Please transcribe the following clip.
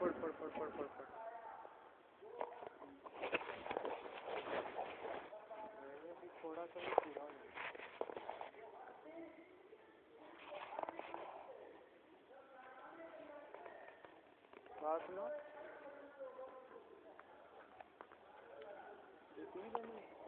पढ़ पढ़ पढ़ पढ़ पढ़ पढ़। थोड़ा सा पूरा बात सुनो इतनी बनी।